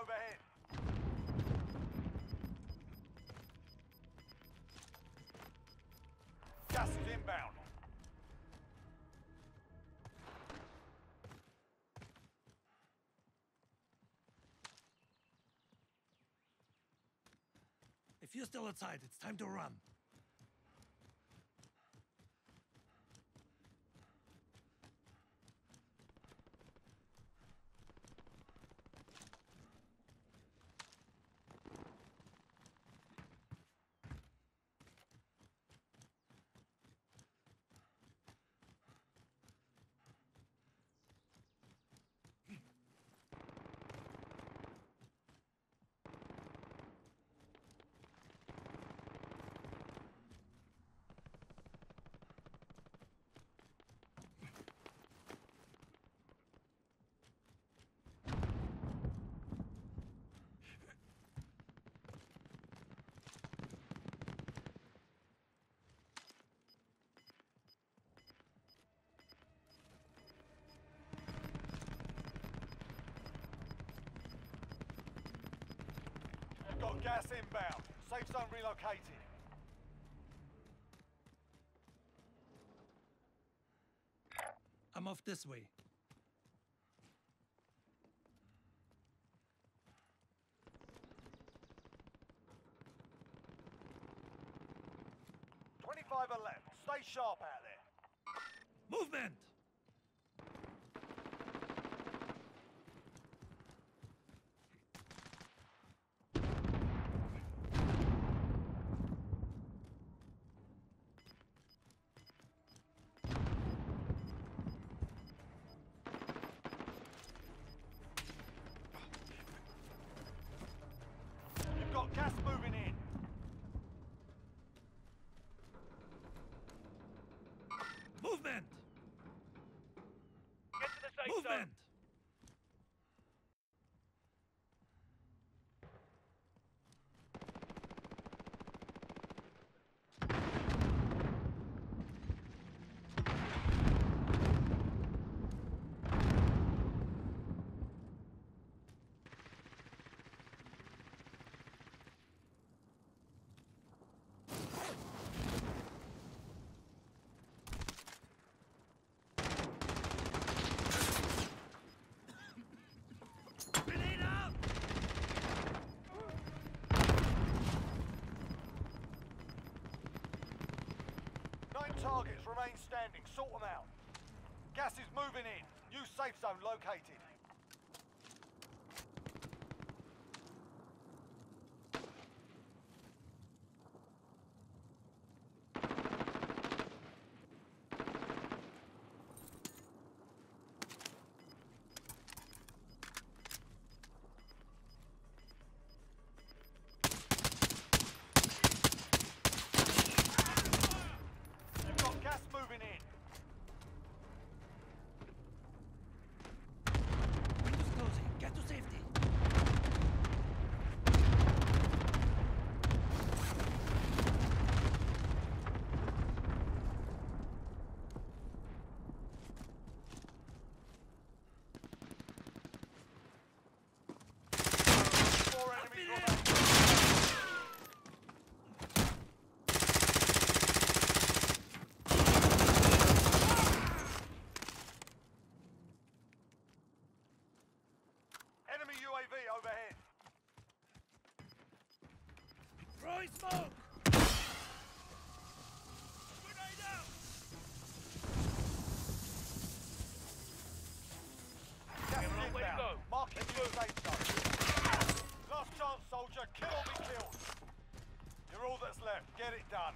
overhead. Gas is inbound. If you're still outside, it's time to run. Got gas inbound. Safe zone relocated. I'm off this way. Twenty-five left. Stay sharp out there. Movement! Movement! zone. Grenade out! Nine targets remain standing. Sort them out. Gas is moving in. New safe zone located. Throwing smoke! Soldier. Kill or be killed. You're all that's left. Get it done.